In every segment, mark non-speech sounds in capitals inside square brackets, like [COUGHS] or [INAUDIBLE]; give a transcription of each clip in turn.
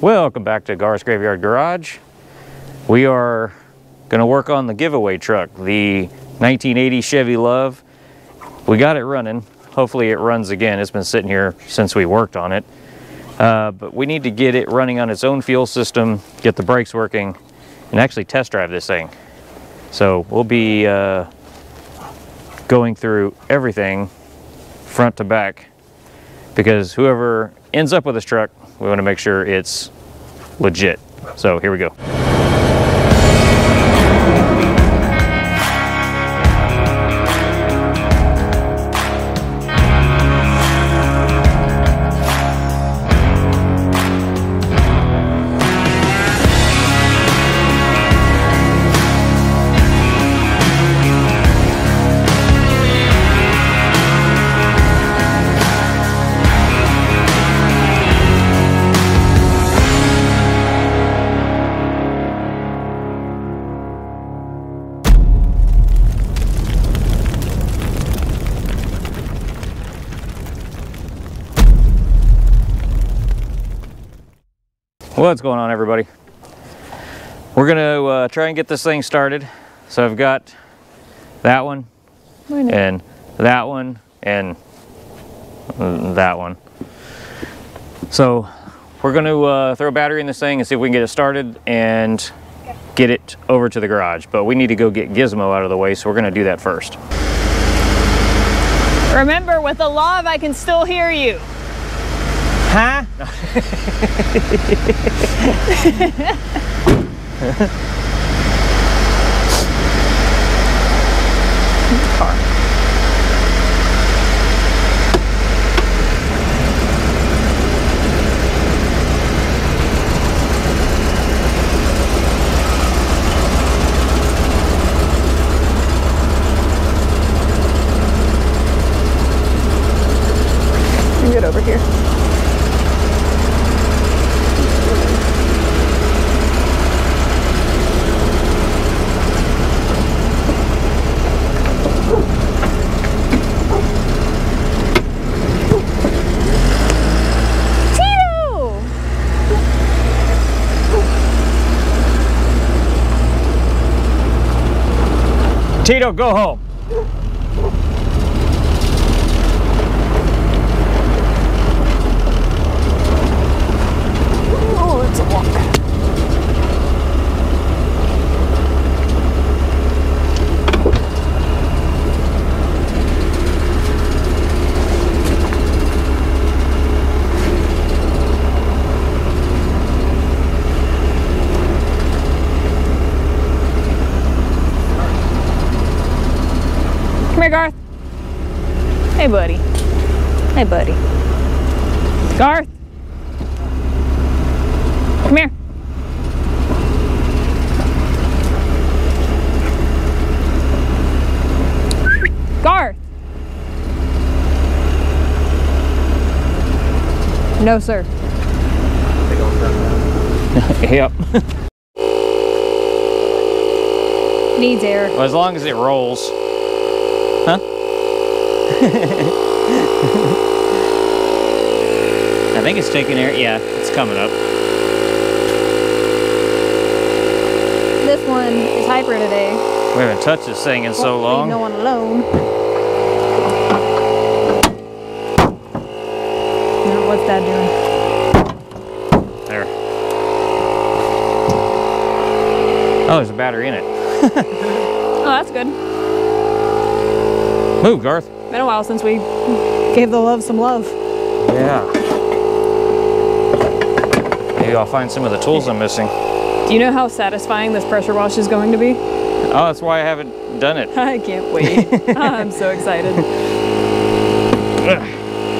Welcome back to Garth's Graveyard Garage. We are going to work on the giveaway truck, the 1980 Chevy LUV. We got it running. Hopefully it runs again. It's been sitting here since we worked on it. Uh, but we need to get it running on its own fuel system, get the brakes working, and actually test drive this thing. So we'll be uh, going through everything front to back because whoever ends up with this truck, we want to make sure it's legit. So here we go. What's going on everybody? We're gonna uh, try and get this thing started. So I've got that one and that one and that one. So we're gonna uh, throw a battery in this thing and see if we can get it started and get it over to the garage. But we need to go get Gizmo out of the way, so we're gonna do that first. Remember, with the love, I can still hear you. Huh? [LAUGHS] [LAUGHS] Get over here. Tito! Go home. Oh, it's a walk. Come here, Garth. Hey, buddy. Hey, buddy. Garth. Come here. Garth. No, sir. [LAUGHS] yep. [LAUGHS] Needs air. Well, as long as it rolls. Huh? [LAUGHS] I think it's taking air. Yeah, it's coming up. This one is hyper today. We haven't touched this thing in so Won't long. No one alone. What's that doing? There. Oh, there's a battery in it. [LAUGHS] Oh, that's good. Move, Garth. Been a while since we gave the LUV some love. Yeah. Maybe I'll find some of the tools I'm missing. Do you know how satisfying this pressure wash is going to be? Oh, that's why I haven't done it. [LAUGHS] I can't wait. [LAUGHS] I'm so excited.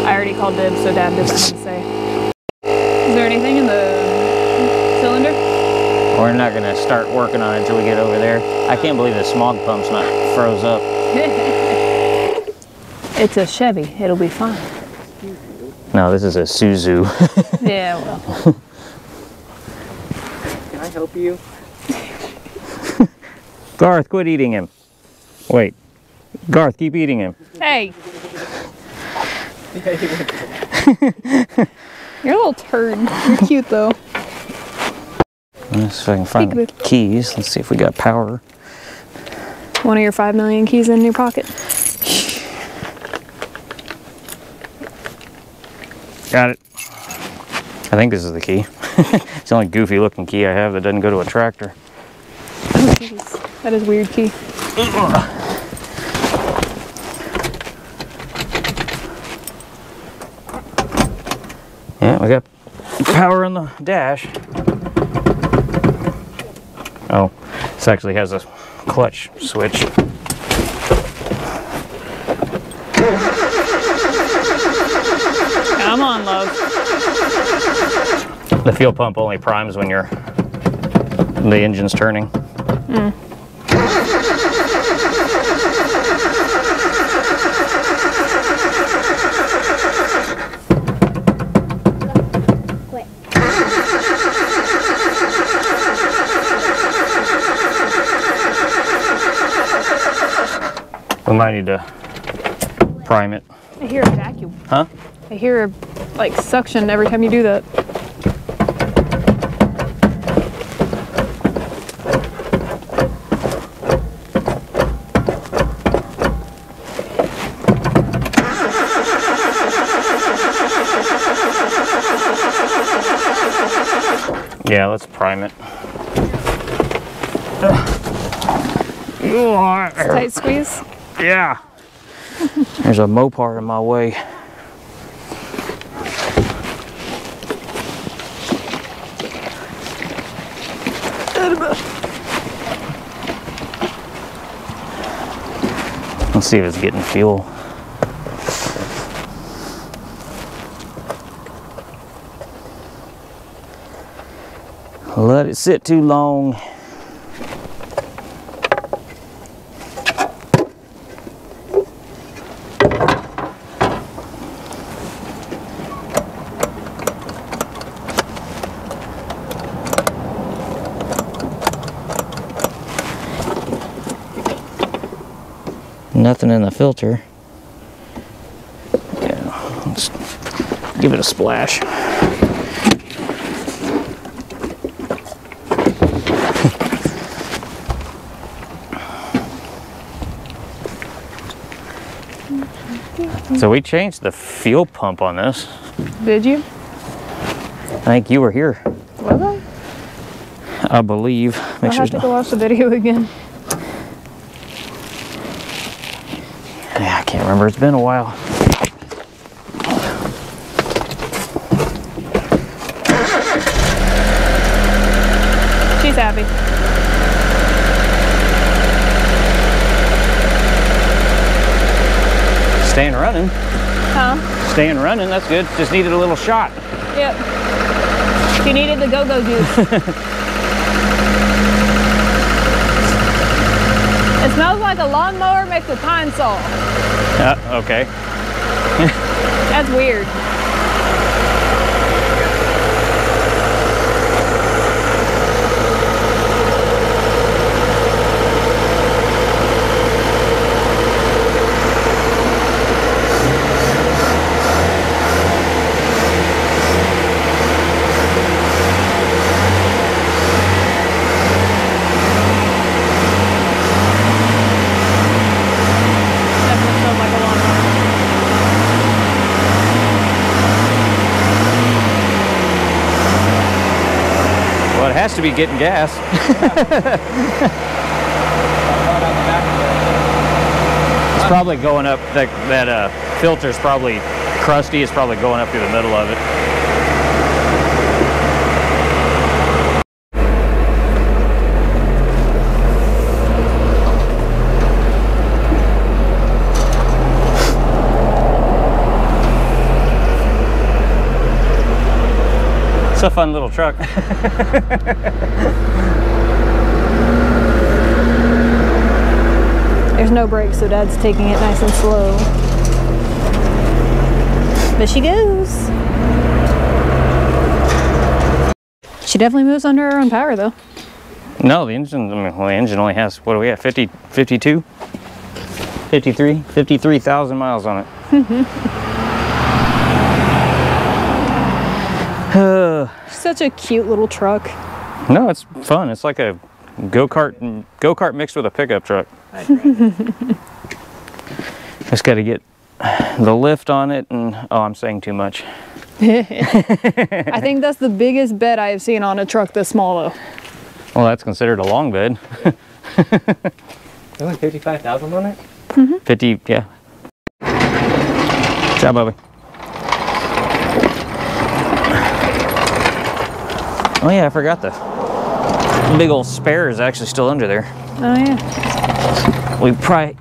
I already called dibs, so Dad doesn't have to say. Is there anything in the cylinder? We're not gonna start working on it until we get over there. I can't believe the smog pump's not froze up. [LAUGHS] It's a Chevy. It'll be fine. No, this is a Suzu. [LAUGHS] Yeah, well. Can I help you? [LAUGHS] Garth, quit eating him. Wait. Garth, keep eating him. Hey. [LAUGHS] You're a little turd. You're cute though. Let's see if I can find the keys. Let's see if we got power. One of your five million keys in your pocket. Got it. I think this is the key. [LAUGHS] it's the only goofy looking key I have that doesn't go to a tractor. Oh, jeez. That is weird key. [CLEARS THROAT] Yeah, we got power on the dash. Oh, this actually has a clutch switch. Come on, love. The fuel pump only primes when you're the engine's turning. Hmm. We might need to prime it. I hear a vacuum. Huh? I hear like suction every time you do that. Yeah, let's prime it. Tight squeeze. Yeah. There's a Mopar in my way. Let's see if it's getting fuel. Let it sit too long. Nothing in the filter. Yeah, let's give it a splash. so we changed the fuel pump on this. Did you? I think you were here, Was I? I believe. I'll sure have to go watch the video [LAUGHS] again. Yeah, I can't remember. It's been a while. She's happy. Staying running. Huh? Staying running. That's good. Just needed a little shot. Yep. She needed the go-go juice. [LAUGHS] smells like a lawnmower mixed with pine saw. Uh, okay. That's weird. Definitely smells like a lawnmower. Well, it has to be getting gas. [LAUGHS] it's probably going up. That that uh, filter's probably crusty. It's probably going up through the middle of it. It's a fun little truck. [LAUGHS] There's no brakes, so Dad's taking it nice and slow. But she goes. She definitely moves under her own power, though. No, the engine, I mean, well, the engine only has, what do we have, 50, 52? 53? 53,000 miles on it. [LAUGHS] Uh, She's [SIGHS] such a cute little truck. No, it's fun. It's like a go-kart go-kart mixed with a pickup truck. [LAUGHS] Just got to get the lift on it and oh, I'm saying too much. [LAUGHS] I think that's the biggest bed I have seen on a truck this small though. Well, that's considered a long bed. [LAUGHS] Only 55,000 on it? Mm-hmm. 50, yeah. Good job, Bobby. Oh yeah, I forgot the big old spare is actually still under there. Oh yeah. We probably,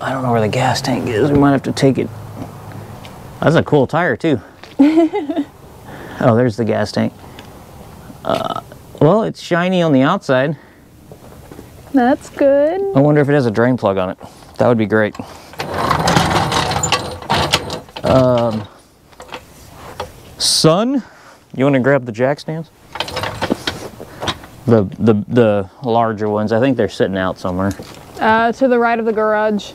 I don't know where the gas tank is. We might have to take it. That's a cool tire too. [LAUGHS] oh, there's the gas tank. Uh, well, it's shiny on the outside. That's good. I wonder if it has a drain plug on it. That would be great. Um, son, you want to grab the jack stands? The, the the larger ones. I think they're sitting out somewhere. Uh, to the right of the garage.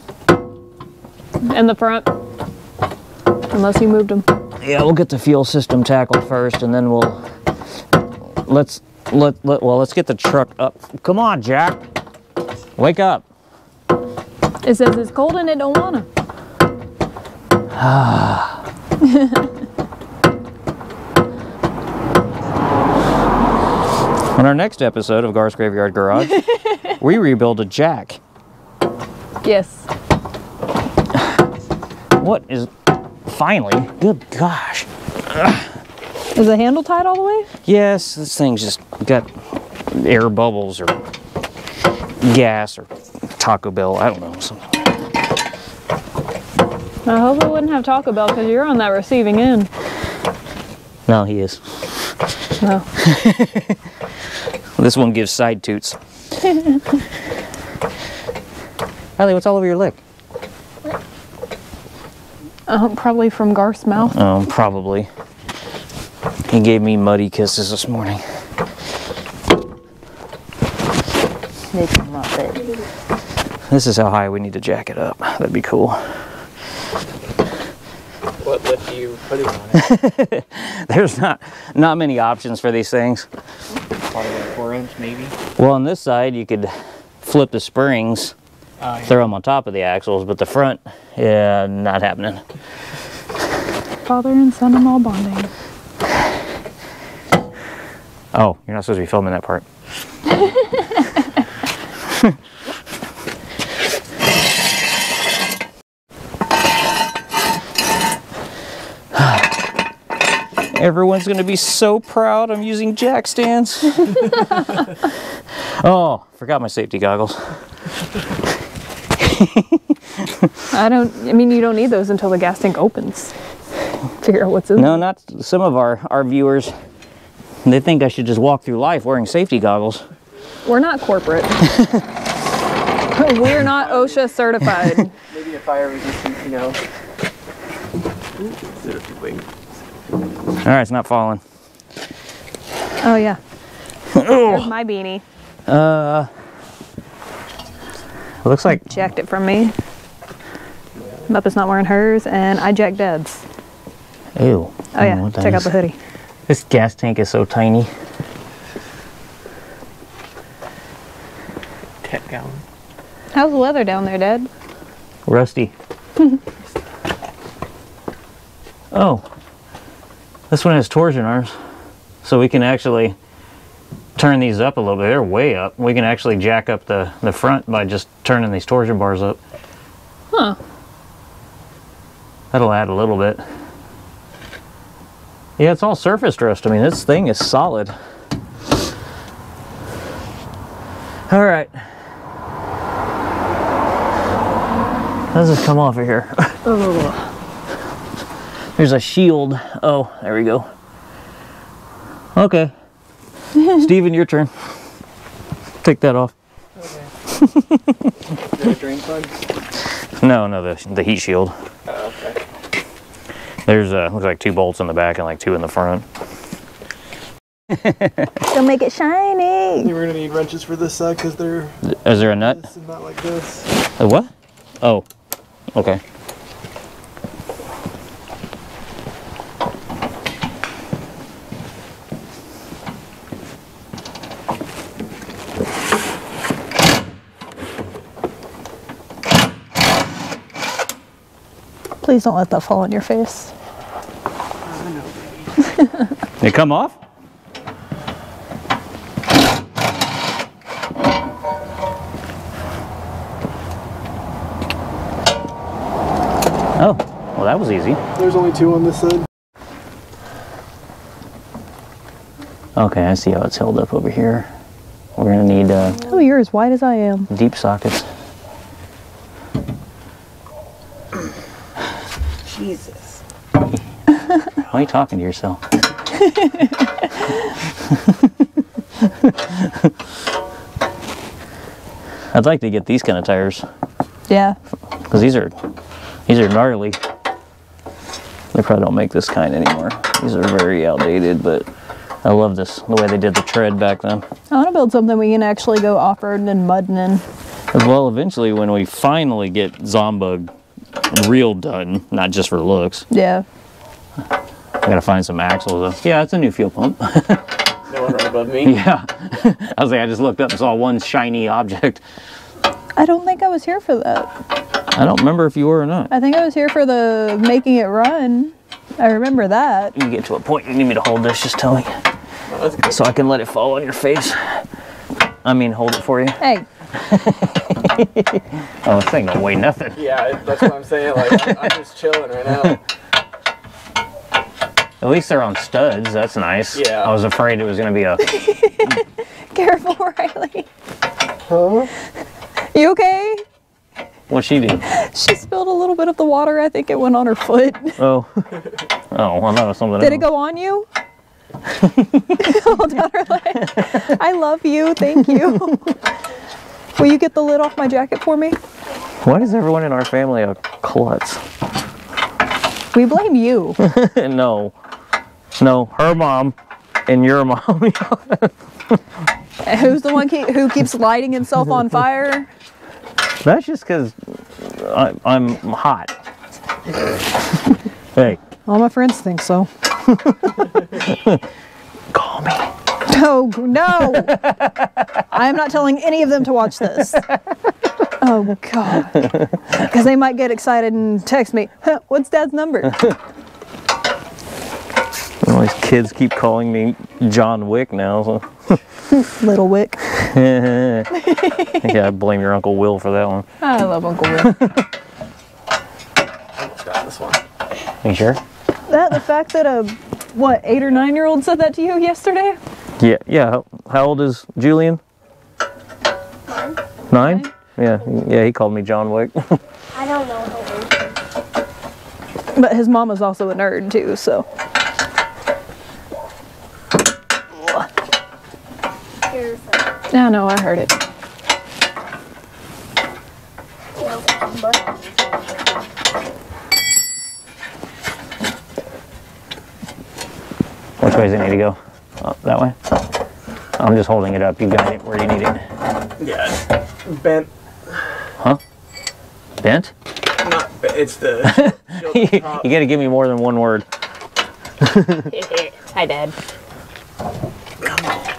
In the front. Unless you moved them. Yeah, we'll get the fuel system tackled first, and then we'll let's let, let well let's get the truck up. Come on, Jack. Wake up. It says it's cold and it don't wanna. [SIGHS] [LAUGHS] On our next episode of Garth's Graveyard Garage, [LAUGHS] we rebuild a jack. Yes. What is finally? Good gosh. Is the handle tied all the way? Yes, this thing's just got air bubbles or gas or Taco Bell. I don't know. Something. I hope it wouldn't have Taco Bell because you're on that receiving end. No, he is. No. [LAUGHS] This one gives side toots. [LAUGHS] Ellie, what's all over your lip? Uh, probably from Garth's mouth. Oh, probably. He gave me muddy kisses this morning. This is how high we need to jack it up. That'd be cool. What lift do you put it on? [LAUGHS] There's not not many options for these things. Probably like 4 inch maybe? Well, on this side, you could flip the springs, Uh, throw them on top of the axles, but the front, yeah, not happening. Father and son in law bonding. Oh, you're not supposed to be filming that part. [LAUGHS] Everyone's gonna be so proud I'm using jack stands. [LAUGHS] oh, forgot my safety goggles. I don't, I mean, you don't need those until the gas tank opens. Figure out what's in No, not some of our, our viewers. They think I should just walk through life wearing safety goggles. We're not corporate. [LAUGHS] We're not OSHA certified. [LAUGHS] maybe a fire resistant, you know. Is it a wing? All right, it's not falling. Oh yeah. There's my beanie. Uh, looks like Jacked it from me. Muppet's not wearing hers, and I jacked Dad's. ew. Oh yeah, check out the hoodie. This gas tank is so tiny. 10 gallon. How's the weather down there, Dad? Rusty. [LAUGHS] oh, this one has torsion arms, so we can actually turn these up a little bit. They're way up. We can actually jack up the, the front by just turning these torsion bars up. Huh. That'll add a little bit. Yeah, it's all surface rust. I mean, this thing is solid. All right. How does this come off of here? [LAUGHS] Oh. oh, oh. There's a shield. Oh, there we go. Okay. [LAUGHS] Steven, your turn. Take that off. Is [LAUGHS] there drain plug? No, no, the, the heat shield. Oh, okay. There's uh, looks like two bolts in the back and like two in the front. [LAUGHS] Don't make it shiny. You were gonna need wrenches for this side because they're Is there a nut? this and not like this. A what? Oh, okay. Please don't let that fall on your face. [LAUGHS] They come off? Oh, well that was easy. There's only two on this side. Okay, I see how it's held up over here. We're gonna need uh, Oh, you're as wide as I am. deep sockets. Jesus. Why are you talking to yourself? [LAUGHS] I'd like to get these kind of tires Yeah. because these are these are gnarly. They probably don't make this kind anymore. These are very outdated, but I love this the way they did the tread back then. I want to build something we can actually go off-roading and mudding in. Well, eventually when we finally get Zombug real done, not just for looks, Yeah. I gotta find some axles. Though. Yeah, it's a new fuel pump. [LAUGHS] No one right above me. [LAUGHS] yeah, [LAUGHS] I was like, I just looked up and saw one shiny object. I don't think I was here for that. I don't remember if you were or not. I think I was here for the making it run. I remember that. You get to a point you need me to hold this, just tell me. Oh. So I can let it fall on your face. I mean, hold it for you. Hey, [LAUGHS] Oh, this thing don't weigh nothing. Yeah, that's what I'm saying. Like, I'm, I'm just chilling right now. At least they're on studs. That's nice. Yeah. I was afraid it was gonna be a. [LAUGHS] careful, Riley. Huh? You okay? What'd she do? She spilled a little bit of the water. I think it went on her foot. Oh. Oh, well, that was something Did it go on you? [LAUGHS] Hold down her leg. I love you. Thank you. Will you get the lid off my jacket for me? Why is everyone in our family a klutz? We blame you. [LAUGHS] no. No, her mom and your mom. [LAUGHS] Uh, who's the one keep, who keeps lighting himself on fire? That's just because I'm hot. hey, All my friends think so. [LAUGHS] call me. Oh no! I am not telling any of them to watch this. Oh god! Because they might get excited and text me. Huh, what's Dad's number? [LAUGHS] All these kids keep calling me John Wick now. So. [LAUGHS] Little Wick. [LAUGHS] yeah, I blame your Uncle Will for that one. I love Uncle Will. I Almost got this one. Are You sure? that the fact that a what eight or nine year old said that to you yesterday? Yeah, yeah. How, how old is Julian? Nine. Nine? Yeah, yeah. He called me John Wick. [LAUGHS] I don't know how old. But his mom is also a nerd too, so Here's a yeah, no, I heard it. Which way does it need to go? Oh, that way. I'm just holding it up. You got it where you need it. Yeah, it's bent. Bent? Not, it's the. [LAUGHS] you shield top. gotta give me more than one word. [LAUGHS] Hi, Dad.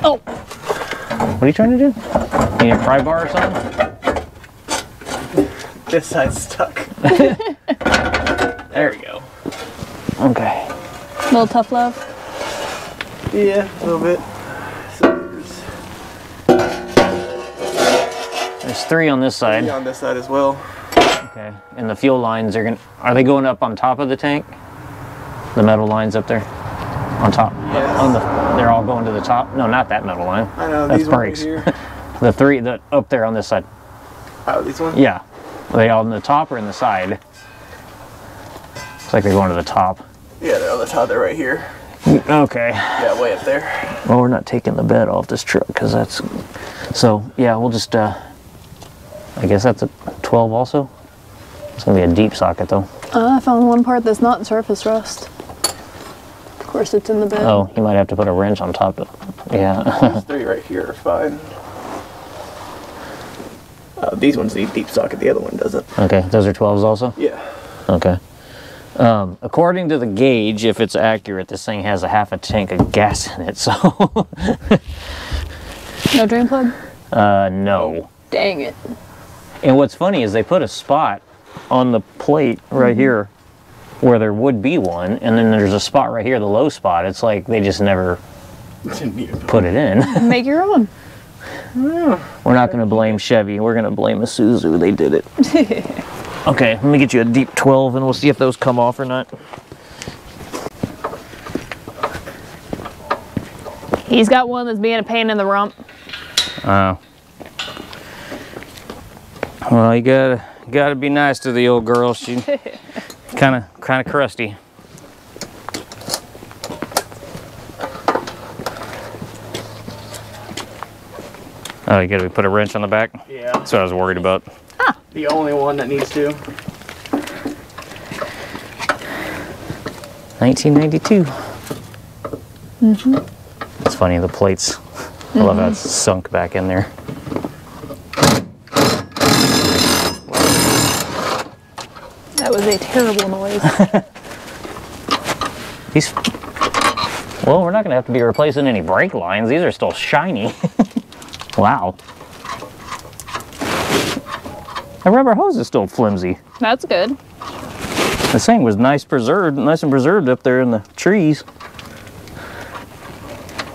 Oh! What are you trying to do? You need a pry bar or something? This side's stuck. [LAUGHS] There we go. Okay. Little tough love. Yeah, a little bit. There's three on this three side. on this side as well. Okay. And the fuel lines are gonna are they going up on top of the tank? The metal lines up there? On top? Yes. On the they're all going to the top? No, not that metal line. I know That's these brakes. here. [LAUGHS] The three that up there on this side. Oh, these ones. Yeah. Are they all on the top or in the side? Looks like they're going to the top. Yeah, they're on the top. They're right here. Okay. Yeah, way up there. Well, we're not taking the bed off this truck because that's. So yeah, we'll just. uh I guess that's a 12 also. It's gonna be a deep socket though. Uh, I found one part that's not surface rust. Of course, it's in the bed. Oh, you might have to put a wrench on top of. Yeah. These three right here are fine. Uh, these ones need deep socket. The other one doesn't. okay, those are 12s also. Yeah. Okay. Um, according to the gauge, if it's accurate, this thing has a half a tank of gas in it. [LAUGHS] So, No drain plug. uh, no. Dang it. And what's funny is they put a spot on the plate right here where there would be one, and then there's a spot right here, the low spot. It's like they just never Didn't need it. put it in. [LAUGHS] Make your own. We're not going to blame Chevy. We're going to blame Isuzu. They did it. [LAUGHS] okay, let me get you a deep 12 and we'll see if those come off or not. He's got one that's being a pain in the rump. Oh. Well, you gotta gotta be nice to the old girl. She kind of kind of crusty. Oh, you gotta put a wrench on the back. Yeah. That's what I was worried about. The only one that needs to. 1992. Mm-hmm. It's funny the plates. I love how it's sunk back in there. That was a terrible noise. [LAUGHS] These. Well, we're not going to have to be replacing any brake lines. These are still shiny. [LAUGHS] wow. The rubber hose is still flimsy. That's good. The thing was nice preserved, nice and preserved up there in the trees.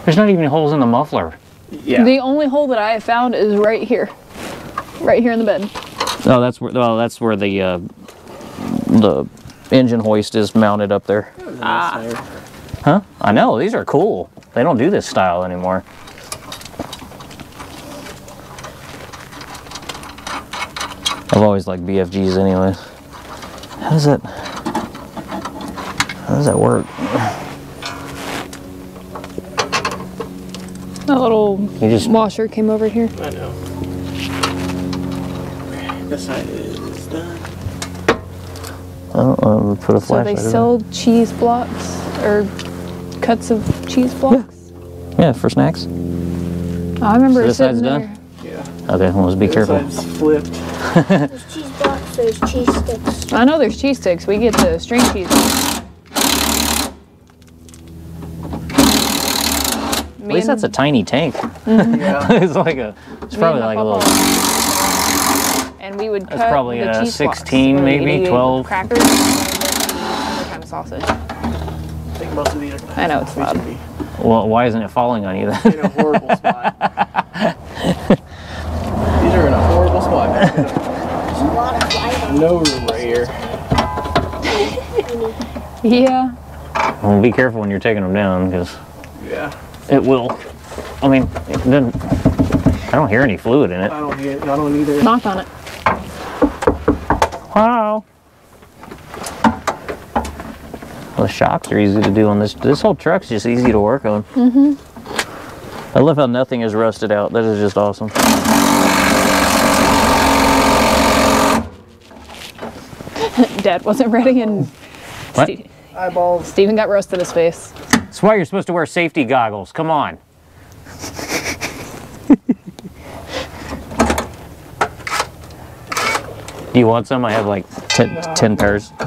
There's not even holes in the muffler. Yeah. The only hole that I have found is right here. Right here in the bed. Oh, that's where. Well, that's where the uh, the engine hoist is mounted up there. ah. Huh? I know these are cool. They don't do this style anymore. I've always liked BFGs anyway. How does that How does that work? That little You just washer came over here. I know. This side is done. oh, uh, put a flashlight So flashlight. they in sell cheese blocks or cuts of cheese blocks. there. Yeah, for snacks. I remember So it this sitting side's there. done? Yeah. Okay, well, let's be This careful. side's flipped. There's cheese blocks, there's cheese sticks. I know there's cheese sticks. We get the string cheese. At least that's a tiny tank. Yeah. [LAUGHS] it's like a. It's probably like a little. And we would That's cut probably the a cheese blocks. 16 When we maybe, 12. Crackers. and kind of sausage. I think most of these are. I know it's they loud. should be Well, why isn't it falling on you then? in a horrible [LAUGHS] spot. these are in a horrible spot. There's a lot of light on No room right here. [LAUGHS] Yeah. well, be careful when you're taking them down because Yeah. it will. I mean, it doesn't. I don't hear any fluid in it. I don't hear. It. I don't either. Knock on it. Wow. Well, the shocks are easy to do on this. This whole truck's just easy to work on. Mm-hmm. I love how nothing is rusted out. That is just awesome. Dad wasn't ready and What? Ste- Eyeballs. Steven got roasted in his face. That's why you're supposed to wear safety goggles. Come on. Do you want some? I have like ten, No. 10 pairs. [LAUGHS]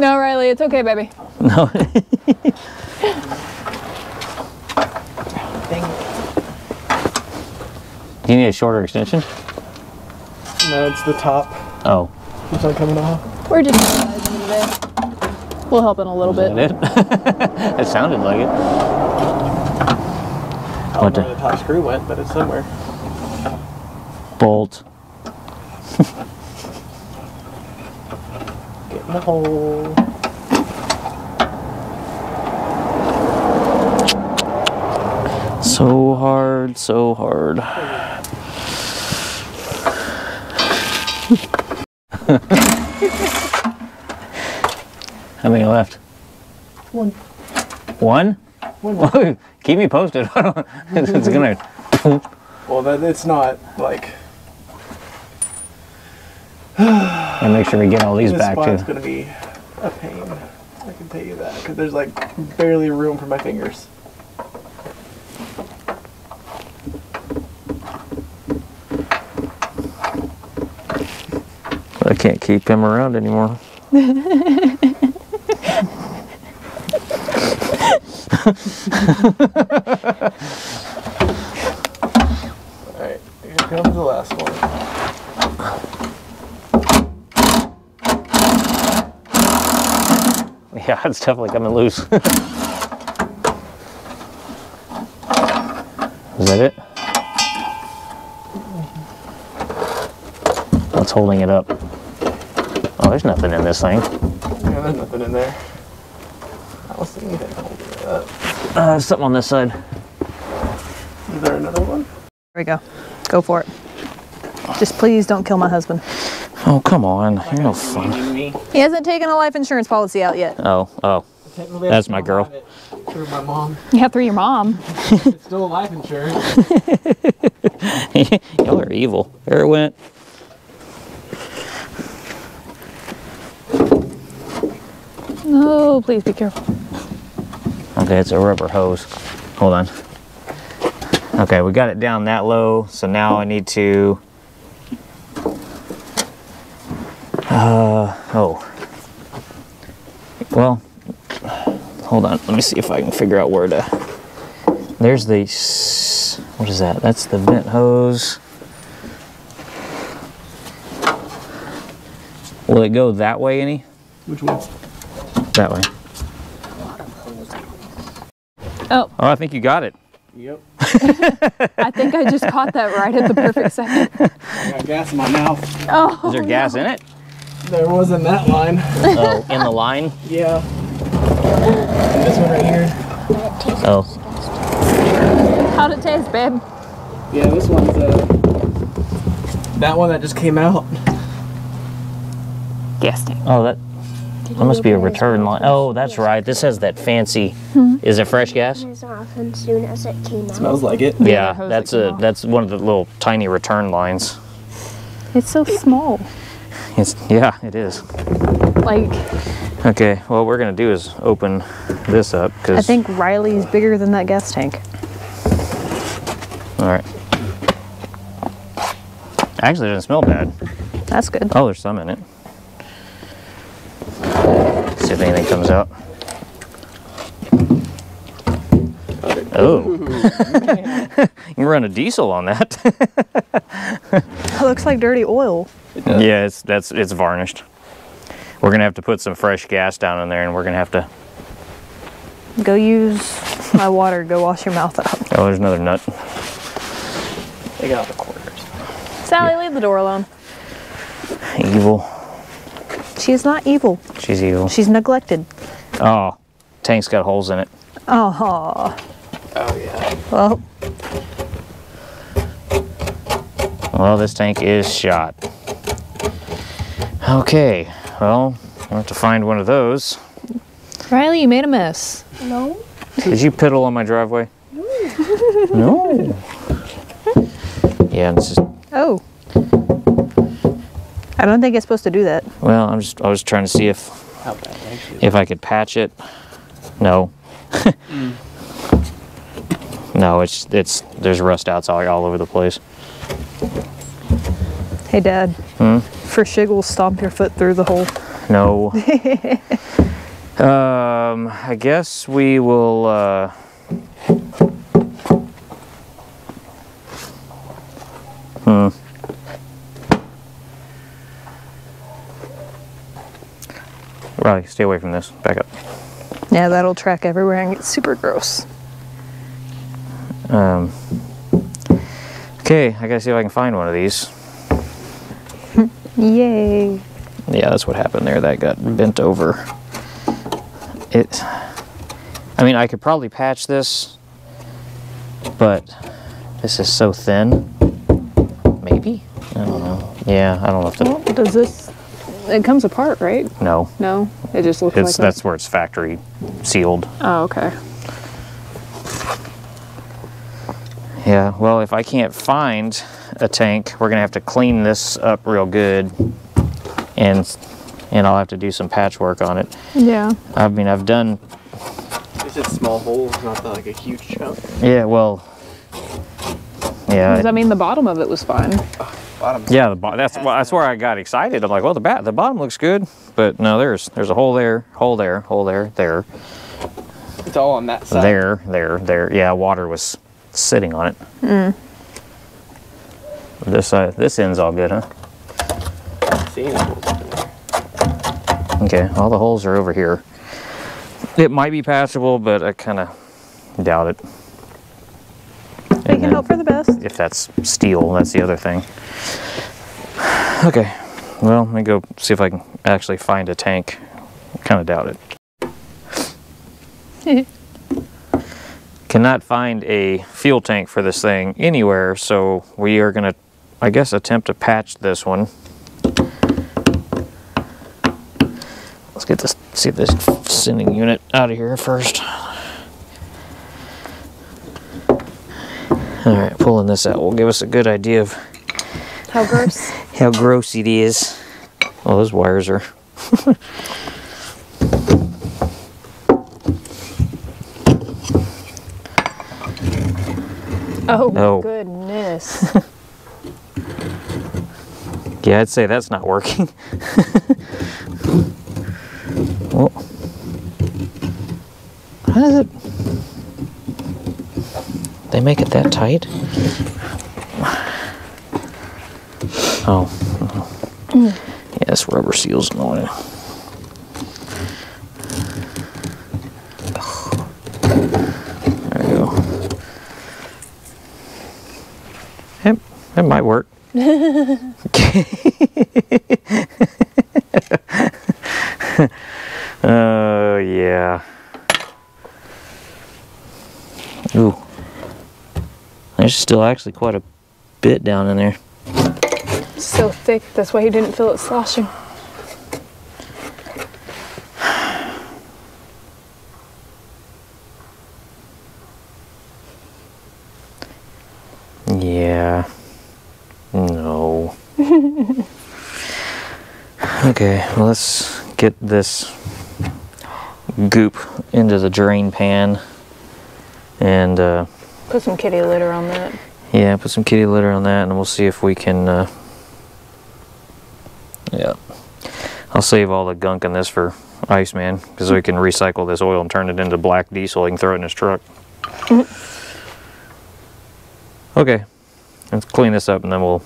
No, Riley, it's okay, baby. no. [LAUGHS] Do you need a shorter extension? No, it's the top. Oh, Keeps on coming off. We're just analyzing today. We'll help in a little is bit. that it? [LAUGHS] it sounded like it. I What don't know where the top screw went, but it's somewhere. Bolt. Get in the hole. So hard, so hard. [LAUGHS] How many left? One. One? One. [LAUGHS] Keep me posted. I [LAUGHS] don't- it's gonna. Well, that it's not like And make sure we get all these this back spot's gonna be a pain. I can tell you that because there's like barely room for my fingers. Can't keep him around anymore. All right, here comes the last one. yeah, it's definitely coming loose. [LAUGHS] Is that it? What's holding it up? There's nothing in this thing. Yeah, there's nothing in there. I don't see anything holding it up. Uh, something on this side. Is there another one? There we go. Go for it. Just please don't kill my husband. Oh, come on. You're no fun. He hasn't taken a life insurance policy out yet. Oh, oh. Technically, That's my still girl. have it Through my mom. Yeah, through your mom. It's still a life insurance. [LAUGHS] Y'all are evil. There it went. No, please be careful. Okay, it's a rubber hose. Hold on. Okay, we got it down that low, so now I need to. Uh, oh. Well, hold on. Let me see if I can figure out where to. There's the. What is that? That's the vent hose. Will it go that way any? Which one? That way. Oh, Oh, I think you got it. Yep. [LAUGHS] I think I just caught that right at the perfect second. I got gas in my mouth. Oh, Is there gas in it? There was in that line. Oh, in the line? Yeah. And this one right here. But it tastes Oh. how'd it taste, babe? Yeah, this one's uh that one that just came out. Gas tank. Oh, that Did that must be a return line. Oh, that's right. This has that fancy. Hmm. Is it fresh gas? It's off as soon as it came out. Smells like it. Yeah, hose that's that a came off. that's one of the little tiny return lines. It's so small. It's yeah, it is. Like, Okay, well, what we're gonna do is open this up because I think Riley's bigger than that gas tank. All right. Actually, it doesn't smell bad. That's good. Oh, there's some in it. See if anything comes out. Oh. [LAUGHS] you can run a diesel on that. It looks like dirty oil. yeah, it's that's it's varnished. We're gonna have to put some fresh gas down in there, and we're gonna have to. Go use my water. Go wash your mouth out. Oh, there's another nut. They got all the quarters. Sally, leave the door alone. Evil. She is not evil. She's evil. She's neglected. Oh, tank's got holes in it. Oh, Oh yeah. well, Well, this tank is shot. Okay, well, we'll have to find one of those. Riley, you made a mess. No? Did you piddle on my driveway? no. [LAUGHS] No. Yeah, it's just, Oh. I don't think it's supposed to do that. well, I'm just, I was trying to see if, How bad actually. if I could patch it. No. [LAUGHS] no, it's, it's, there's rust outs all, all over the place. Hey, Dad. Hmm? For shiggle, stomp your foot through the hole. No. [LAUGHS] um, I guess we will, uh, hmm. Riley, stay away from this. Back up. Yeah, that'll track everywhere and get super gross. Um, okay, I gotta see if I can find one of these. [LAUGHS] Yay. Yeah, that's what happened there. That got bent over. It. I mean, I could probably patch this, but this is so thin. Maybe? I don't know. Yeah, I don't know if the. Well, does this? It comes apart, right? No, No, it just looks it's like that's where it's factory sealed. Oh, okay. Yeah, well, if I can't find a tank, we're gonna have to clean this up real good, and and I'll have to do some patchwork on it. Yeah. I mean, I've done It's just small holes, not the, like a huge chunk. Yeah, well, yeah, Because I mean, the bottom of it was fine. Bottom. yeah. The bo- that's why that's where I got excited. I'm like, well, the bat, the bottom looks good, but no, there's there's a hole there, hole there, hole there, there, It's all on that side. there, there, there. Yeah, water was sitting on it. This uh, this end's all good, huh? See any holes up in there. Okay, all the holes are over here. It might be passable, but I kind of doubt it. We And can hope for the best. if that's steel, that's the other thing. [SIGHS] Okay, well, let me go see if I can actually find a tank. Kind of doubt it. [LAUGHS] Cannot find a fuel tank for this thing anywhere, so we are gonna, I guess, attempt to patch this one. Let's get this, see this sending unit out of here first. All right, pulling this out will give us a good idea of How gross. [LAUGHS] how gross it is. Oh, those wires are. [LAUGHS] Oh, Oh. goodness. [LAUGHS] Yeah, I'd say that's not working. well, how does it? They make it that tight? Oh. oh. Yes, rubber seals annoying. There we go. Yep, that might work. [LAUGHS] Oh, yeah. Ooh. There's still actually quite a bit down in there. so thick, that's why he didn't feel it sloshing. Yeah. No. [LAUGHS] okay, well, let's get this goop into the drain pan. And, uh, Put some kitty litter on that. yeah, put some kitty litter on that and we'll see if we can, uh, yeah. I'll save all the gunk in this for Iceman because we can recycle this oil and turn it into black diesel. He can throw it in his truck. Okay, let's clean this up and then we'll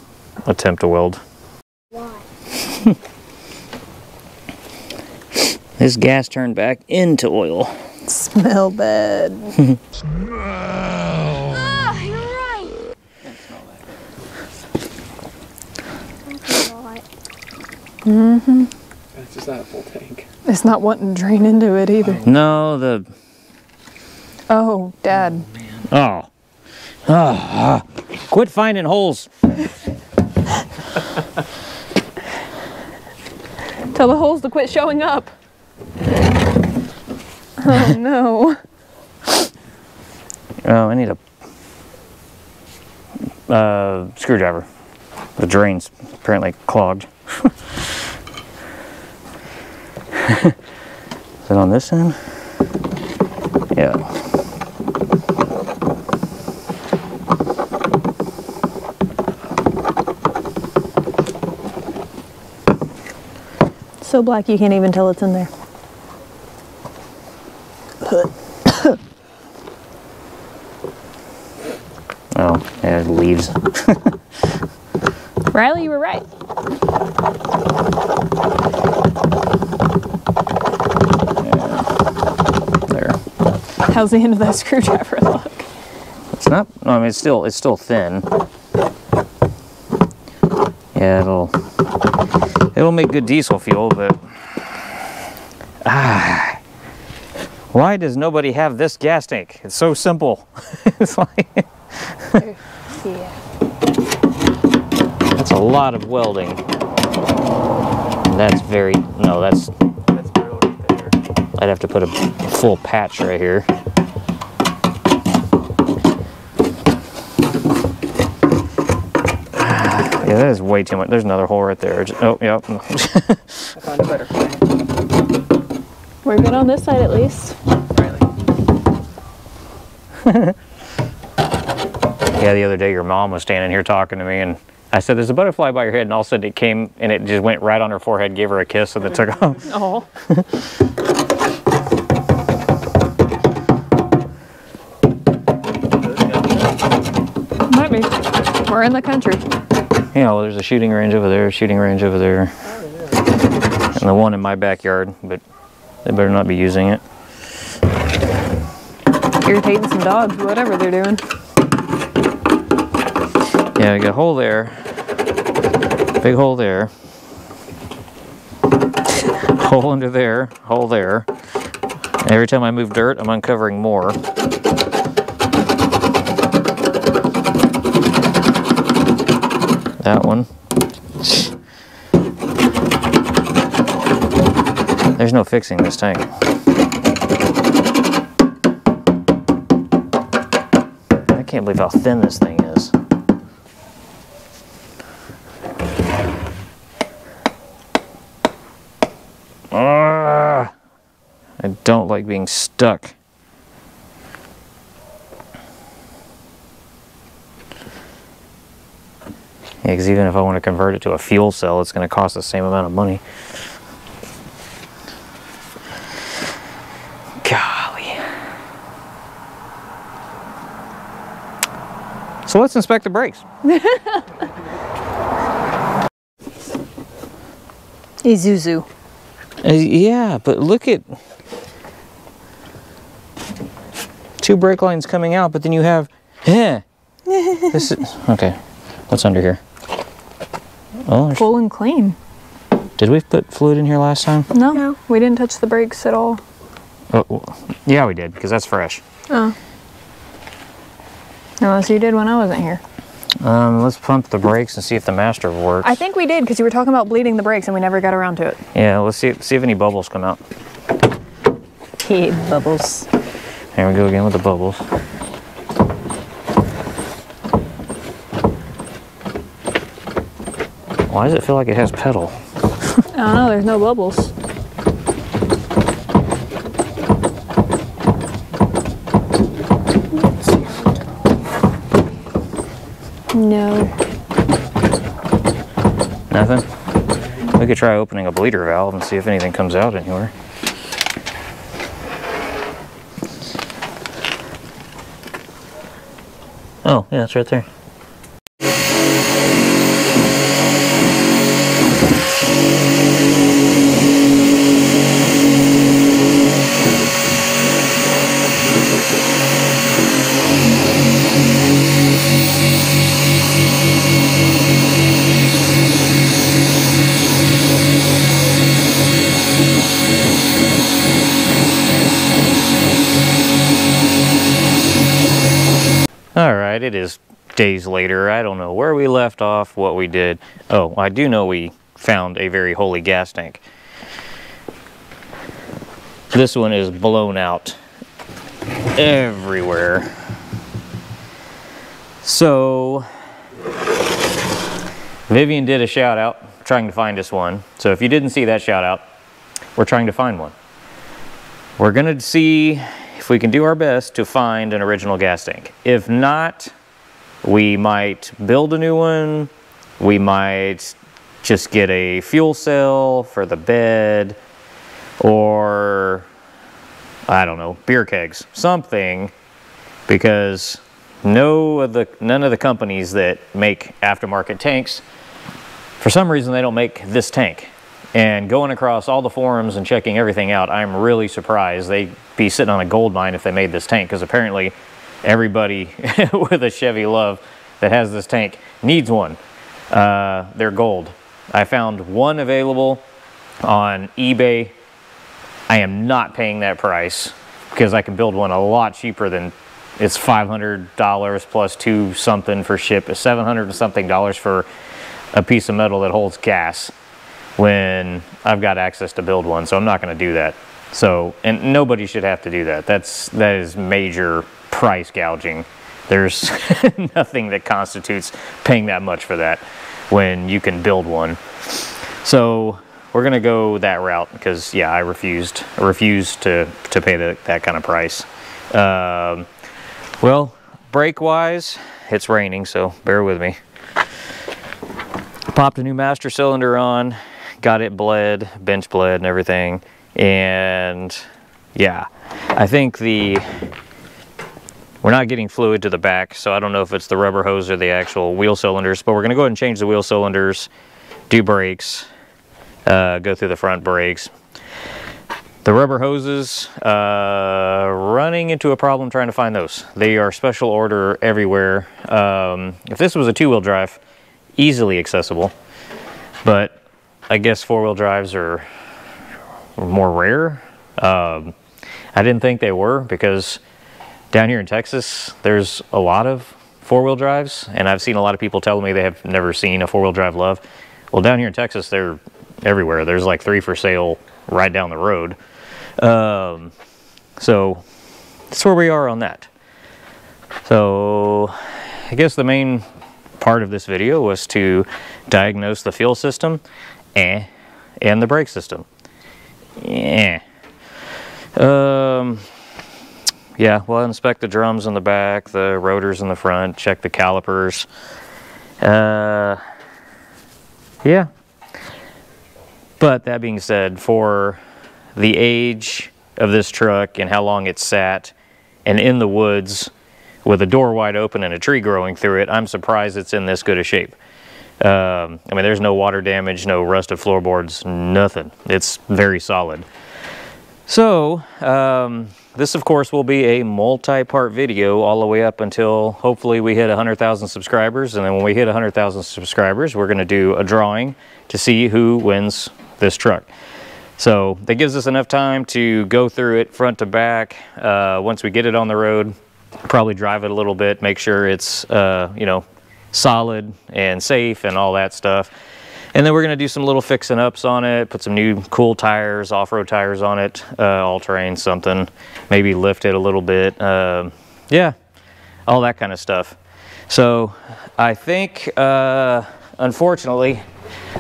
attempt to weld. Why? This gas turned back into oil. Smell bad. Ah, [LAUGHS] you're right. That's a lot. It's just not a full tank. It's not wanting to drain into it either. No, the Oh, Dad. oh, ah, quit finding holes. Tell the holes to quit showing up. Oh no. Oh, I need a uh, screwdriver. The drain's apparently clogged. [LAUGHS] [LAUGHS] Is it on this end? Yeah. So black you can't even tell it's in there. [COUGHS] Oh, yeah, leaves. [LAUGHS] Riley, you were right. How's the end of that [LAUGHS] screwdriver look? It's not. No, I mean it's still it's still thin. Yeah, it'll it'll make good diesel fuel, but ah, why does nobody have this gas tank? It's so simple. [LAUGHS] it's like Yeah. [LAUGHS] that's a lot of welding. That's very no. That's That's drill right there. I'd have to put a full patch right here. Yeah, that is way too much. There's another hole right there. Just- Oh, yep. I found a better plan. We're good on this side at least. [LAUGHS] Yeah, the other day your mom was standing here talking to me, and I said, "There's a butterfly by your head," and all of a sudden it came and it just went right on her forehead, gave her a kiss, and then took off. [LAUGHS] Oh. Might be. We're in the country. Yeah, well, there's a shooting range over there, shooting range over there, and the one in my backyard, but they better not be using it. Irritating some dogs, whatever they're doing. Yeah, I got a hole there. Big hole there. Hole under there. Hole there. Every time I move dirt, I'm uncovering more. That one. There's no fixing this tank. I can't believe how thin this thing is. Ah, I don't like being stuck. Because even if I want to convert it to a fuel cell, it's going to cost the same amount of money. Golly. So let's inspect the brakes. [LAUGHS] Isuzu. Uh, yeah, but look at two brake lines coming out, but then you have, eh. [LAUGHS] this is, okay, what's under here? Oh, Full and clean. did we put fluid in here last time? No, No. we didn't touch the brakes at all. Oh, well, yeah, we did, because that's fresh. Oh. Unless you did when I wasn't here. Um, let's pump the brakes and see if the master works. I think we did because you were talking about bleeding the brakes and we never got around to it. Yeah, let's see, see if any bubbles come out. Hey, bubbles. Here we go again with the bubbles. Why does it feel like it has pedal? I don't know, there's no bubbles. No. Nothing? We could try opening a bleeder valve and see if anything comes out anywhere. Oh, yeah, it's right there. Days later. I don't know where we left off, what we did. Oh, I do know we found a very holy gas tank. This one is blown out everywhere. So, Vivian did a shout out trying to find us one. So if you didn't see that shout out, we're trying to find one. We're gonna see if we can do our best to find an original gas tank. If not, we might build a new one. We might just get a fuel cell for the bed or I don't know, beer kegs, something because no of the none of the companies that make aftermarket tanks for some reason they don't make this tank. And going across all the forums and checking everything out, I'm really surprised. They'd be sitting on a gold mine if they made this tank, because apparently everybody [LAUGHS] with a Chevy LUV that has this tank needs one. Uh, they're gold. I found one available on eBay. I am not paying that price because I can build one a lot cheaper than it's $500 plus two something for ship, 700 and something dollars for a piece of metal that holds gas when I've got access to build one. So I'm not going to do that. So, and nobody should have to do that. That's, that is major price gouging. There's [LAUGHS] nothing that constitutes paying that much for that when you can build one. So we're gonna go that route because yeah, I refused. Refused to to pay the, that kind of price. Um, well, brake wise, it's raining, so bear with me. Popped a new master cylinder on, got it bled, bench bled, and everything, and yeah, I think the we're not getting fluid to the back, so I don't know if it's the rubber hose or the actual wheel cylinders, but we're gonna go ahead and change the wheel cylinders, do brakes, uh, go through the front brakes. The rubber hoses, uh, running into a problem trying to find those. They are special order everywhere. Um, if this was a two-wheel drive, easily accessible. But I guess four-wheel drives are more rare. Um, I didn't think they were because down here in Texas, there's a lot of four-wheel drives, and I've seen a lot of people telling me they have never seen a four-wheel drive LUV. Well, down here in Texas, they're everywhere. There's like three for sale right down the road. Um, so that's where we are on that. So I guess the main part of this video was to diagnose the fuel system eh, and the brake system. Yeah. Um, yeah, we'll inspect the drums in the back, the rotors in the front, check the calipers. Uh, yeah. But that being said, for the age of this truck and how long it's sat and in the woods with a door wide open and a tree growing through it, I'm surprised it's in this good a shape. Um, I mean, there's no water damage, no rusted floorboards, nothing. It's very solid. So, um, this of course will be a multi-part video all the way up until hopefully we hit 100,000 subscribers. And then when we hit 100,000 subscribers, we're gonna do a drawing to see who wins this truck. So that gives us enough time to go through it front to back. Uh, once we get it on the road, probably drive it a little bit, make sure it's, uh, you know, solid and safe and all that stuff. And then we're gonna do some little fixing ups on it, put some new cool tires, off-road tires on it, uh, all-terrain something, maybe lift it a little bit. Uh, yeah, all that kind of stuff. So I think, uh, unfortunately,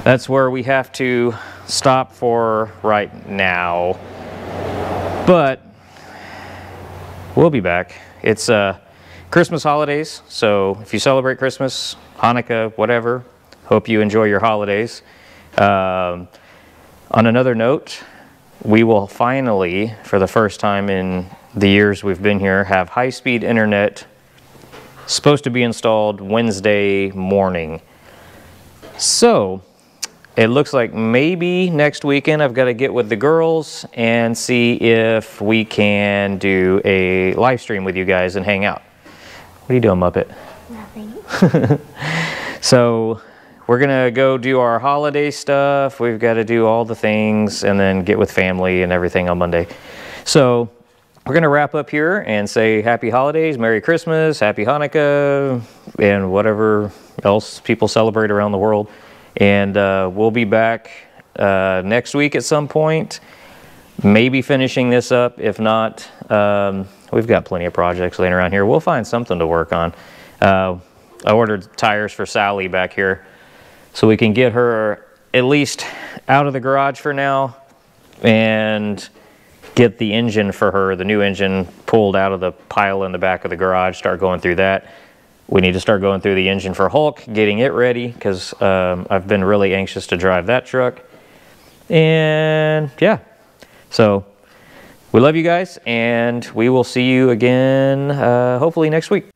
that's where we have to stop for right now. But we'll be back. It's uh, Christmas holidays, so if you celebrate Christmas, Hanukkah, whatever, hope you enjoy your holidays. Um, on another note, we will finally, for the first time in the years we've been here, have high-speed internet supposed to be installed Wednesday morning. So, it looks like maybe next weekend I've got to get with the girls and see if we can do a live stream with you guys and hang out. What are you doing, Muppet? Nothing. [LAUGHS] So we're gonna go do our holiday stuff. We've got to do all the things and then get with family and everything on Monday. So we're gonna wrap up here and say happy holidays, Merry Christmas, Happy Hanukkah, and whatever else people celebrate around the world. And uh, we'll be back uh, next week at some point. Maybe finishing this up. If not, um, we've got plenty of projects laying around here. We'll find something to work on. Uh, I ordered tires for Sally back here so we can get her at least out of the garage for now and get the engine for her, the new engine, pulled out of the pile in the back of the garage, start going through that. We need to start going through the engine for Hulk, getting it ready, because um, I've been really anxious to drive that truck. And yeah, so we love you guys, and we will see you again uh, hopefully next week.